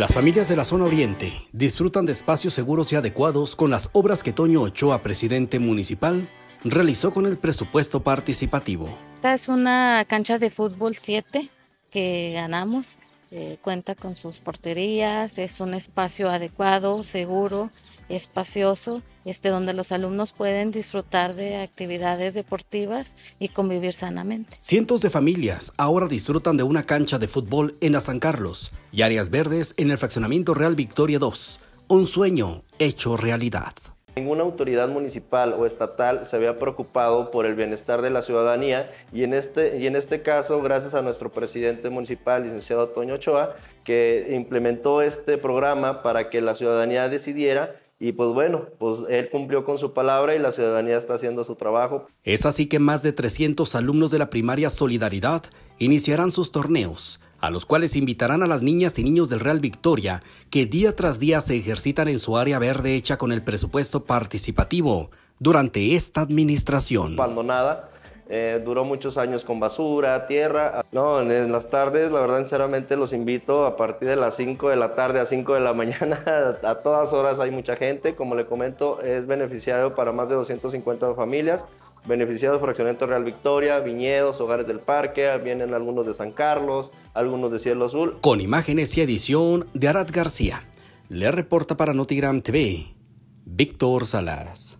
Las familias de la zona oriente disfrutan de espacios seguros y adecuados con las obras que Toño Ochoa, presidente municipal, realizó con el presupuesto participativo. Esta es una cancha de fútbol 7 que ganamos. Eh, cuenta con sus porterías, es un espacio adecuado, seguro, espacioso, este, donde los alumnos pueden disfrutar de actividades deportivas y convivir sanamente. Cientos de familias ahora disfrutan de una cancha de fútbol en la San Carlos y áreas verdes en el fraccionamiento Real Victoria 2, un sueño hecho realidad. Ninguna autoridad municipal o estatal se había preocupado por el bienestar de la ciudadanía y en este, y en este caso, gracias a nuestro presidente municipal, licenciado Toño Ochoa, que implementó este programa para que la ciudadanía decidiera y pues bueno, pues él cumplió con su palabra y la ciudadanía está haciendo su trabajo. Es así que más de 300 alumnos de la primaria Solidaridad iniciarán sus torneos a los cuales invitarán a las niñas y niños del Real Victoria que día tras día se ejercitan en su área verde hecha con el presupuesto participativo durante esta administración. Abandonada, eh, duró muchos años con basura, tierra. No, en, las tardes, la verdad, sinceramente los invito a partir de las 5 de la tarde a 5 de la mañana. A todas horas hay mucha gente. Como le comento, es beneficiario para más de 250 familias beneficiados Fraccionamiento Real Victoria, Viñedos, Hogares del Parque, vienen algunos de San Carlos, algunos de Cielo Azul. Con imágenes y edición de Arad García, le reporta para Notigram TV, Víctor Salas.